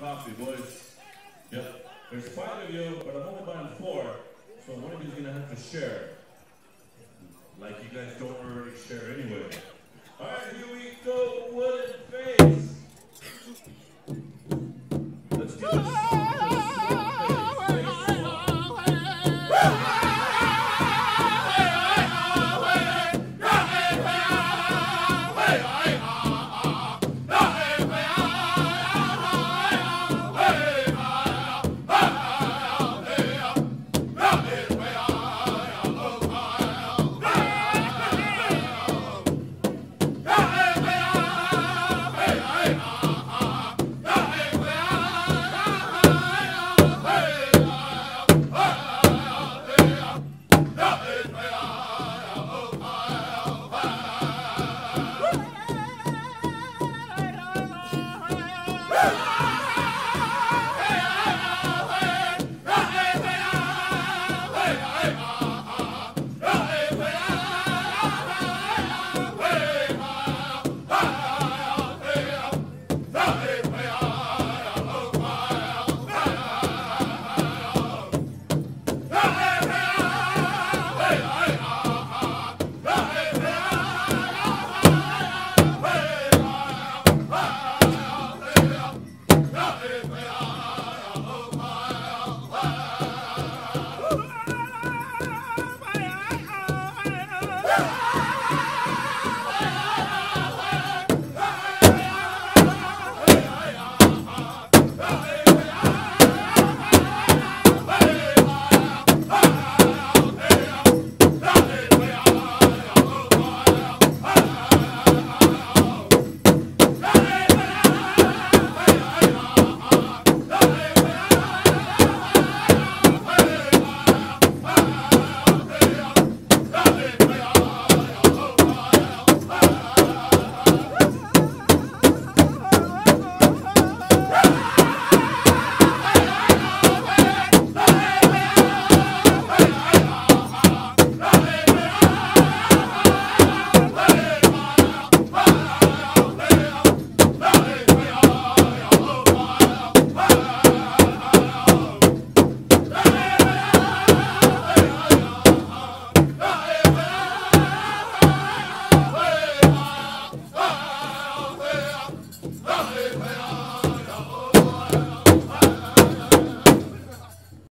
coffee, boys. Yep. There's five of you, but I'm only buying four, so one of you's gonna have to share. Like you guys don't already share anyway.